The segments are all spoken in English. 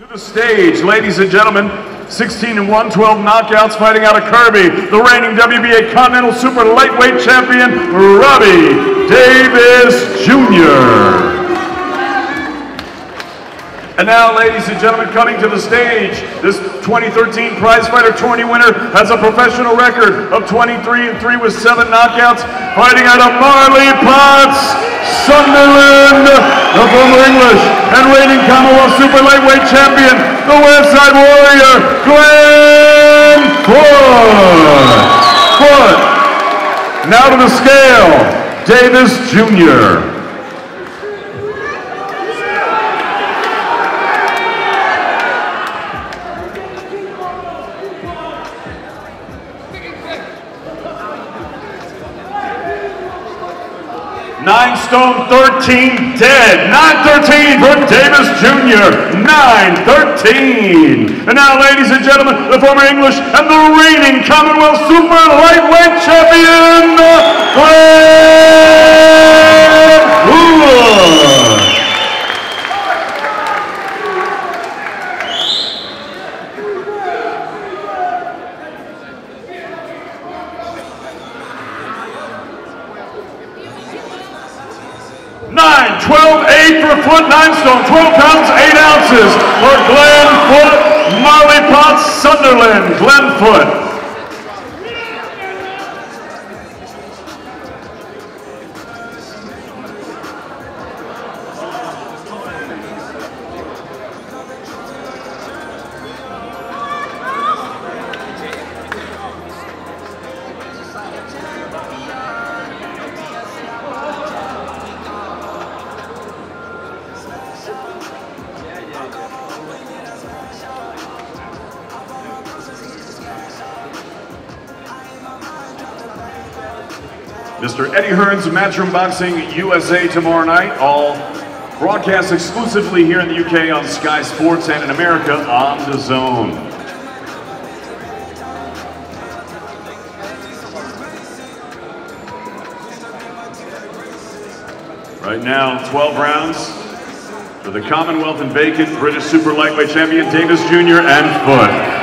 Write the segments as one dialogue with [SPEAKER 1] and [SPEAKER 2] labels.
[SPEAKER 1] To the stage, ladies and gentlemen, 16 and 1, 12 knockouts fighting out of Kirkby, the reigning WBA Continental Super Lightweight Champion, Robbie Davies Jr. And now, ladies and gentlemen, coming to the stage, this 2013 Prize Fighter Tourney winner has a professional record of 23 and 3 with 7 knockouts, fighting out of Marley Potts, Sunderland, the former English and reigning Commonwealth Super Lightweight Champion, the Westside Warrior, Glenn Foot. Foot. Now to the scale, Davies Jr. Nine stone 13 dead. 913 for Davies Jr. 913. And now, ladies and gentlemen, the former English and the reigning Commonwealth Super Lightweight Champion, Glenn Nine, 12, 8 for Foot, nine stone, 12 pounds, 8 ounces for Glenn Foot, Marley Potts, Sunderland, Glenn Foot. Mr. Eddie Hearn's, Matchroom Boxing USA tomorrow night. All broadcast exclusively here in the UK on Sky Sports and in America on DAZN. Right now, 12 rounds for the Commonwealth and vacant British Super Lightweight Champion Davies Jr. and Foot.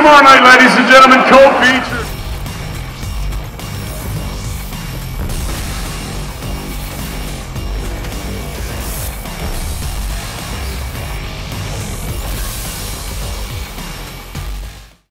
[SPEAKER 1] Tomorrow night, ladies and gentlemen.